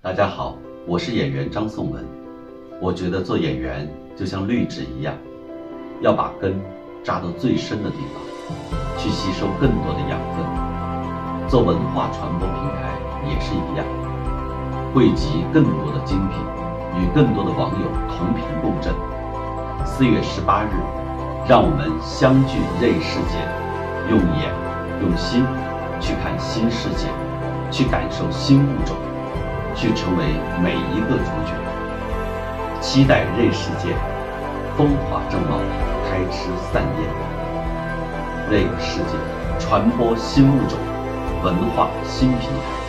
大家好，我是演员张颂文。我觉得做演员就像绿植一样，要把根扎到最深的地方，去吸收更多的养分。做文化传播平台也是一样，汇集更多的精品，与更多的网友同频共振。四月十八日，让我们相聚这世界，用眼、用心去看新世界，去感受新物种。去成为每一个主角，期待任世界风华正茂，开枝散叶，任世界传播新物种，文化新平台。